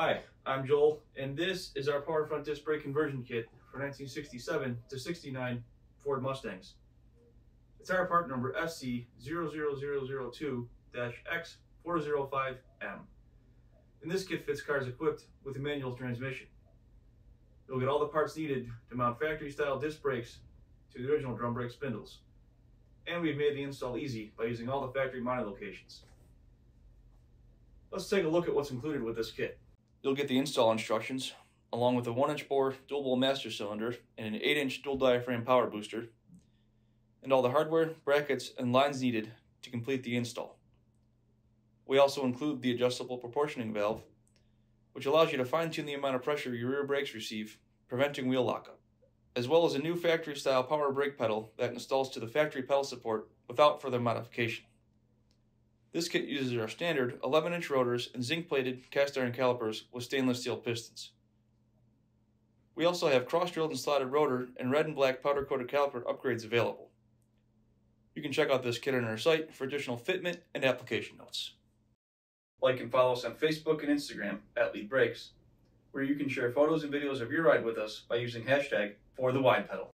Hi, I'm Joel, and this is our power front disc brake conversion kit for 1967 to 69 Ford Mustangs. It's our part number SC00002-X405M. And this kit fits cars equipped with a manual transmission. You'll get all the parts needed to mount factory style disc brakes to the original drum brake spindles. And we've made the install easy by using all the factory mounted locations. Let's take a look at what's included with this kit. You'll get the install instructions, along with a 1-inch bore dual bowl master cylinder and an 8-inch dual diaphragm power booster, and all the hardware, brackets, and lines needed to complete the install. We also include the adjustable proportioning valve, which allows you to fine-tune the amount of pressure your rear brakes receive, preventing wheel lockup, as well as a new factory-style power brake pedal that installs to the factory pedal support without further modification. This kit uses our standard 11 inch rotors and zinc plated cast iron calipers with stainless steel pistons. We also have cross drilled and slotted rotor and red and black powder coated caliper upgrades available. You can check out this kit on our site for additional fitment and application notes. Like and follow us on Facebook and Instagram at LEED Brakes, where you can share photos and videos of your ride with us by using hashtag for the wide pedal.